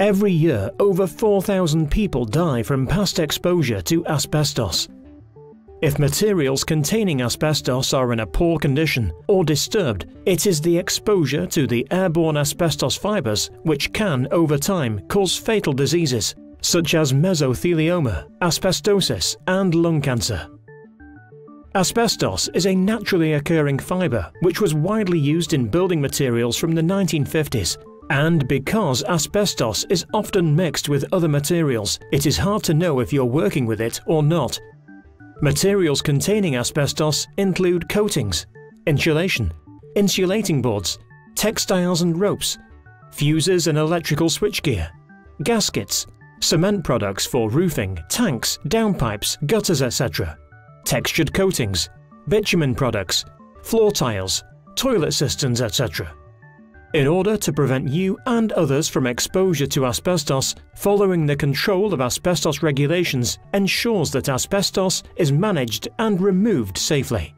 Every year, over 4,000 people die from past exposure to asbestos. If materials containing asbestos are in a poor condition or disturbed, it is the exposure to the airborne asbestos fibers which can, over time, cause fatal diseases such as mesothelioma, asbestosis, and lung cancer. Asbestos is a naturally occurring fibre which was widely used in building materials from the 1950s and because asbestos is often mixed with other materials, it is hard to know if you're working with it or not. Materials containing asbestos include coatings, insulation, insulating boards, textiles and ropes, fuses and electrical switchgear, gaskets, cement products for roofing, tanks, downpipes, gutters etc textured coatings, bitumen products, floor tiles, toilet cisterns, etc. In order to prevent you and others from exposure to asbestos, following the control of asbestos regulations ensures that asbestos is managed and removed safely.